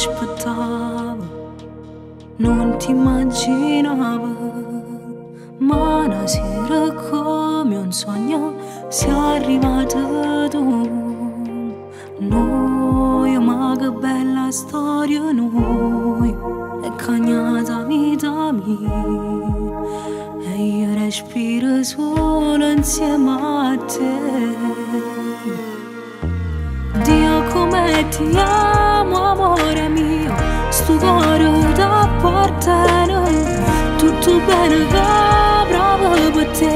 t'aspettavo, non ti immaginavo, ma una sera come un sogno sei arrivato tu. Noi, ma che bella storia noi, è cagnata vita mia, e io respiro solo insieme a te. Dio come ti amo Tutto bene che bravo per te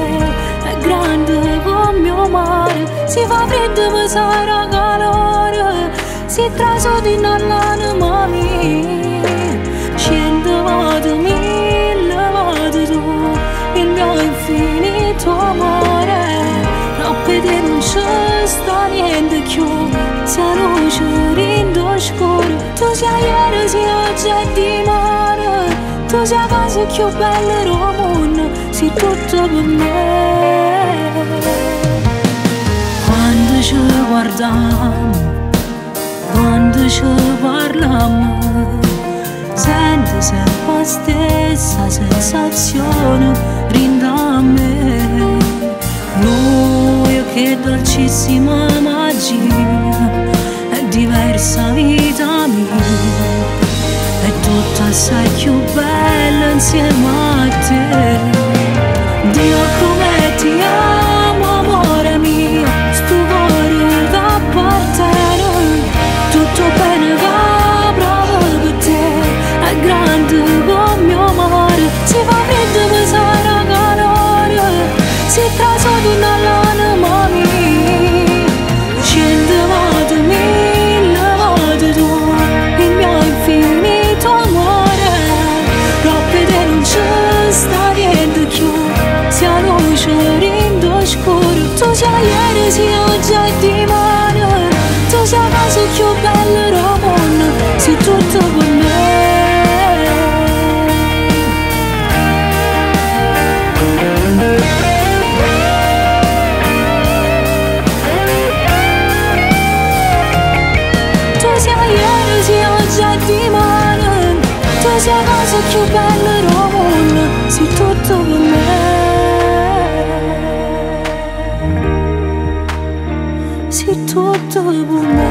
È grande come mio mare. Si fa freddo ma sarà calore. Si traso di nell'anima mia Cento volte, mille volte tu Il mio infinito amore Troppe te non c'è sta niente più. Se luce rindo scuro. Tu sei ieri, sei oggi e dimane Tu sei la cosa più bella del mondo Sei tutto per me. Quando ci guardiamo Quando ci parliamo Sento sempre la stessa sensazione Rinda a me. Noi che dolcissima assai più bella insieme a te. Dio come ti amo amore mio Sto cuore t'appartiene Tutto bene va bravo per te È grande come mio mare Si fa freddo ma sarà calore Si traso oggi e dimane Tu la cosa più bella del mondo Sei tutto per me. Tu sei ieri, sei oggi e dimane Tu la cosa più bella me Sei tutto per me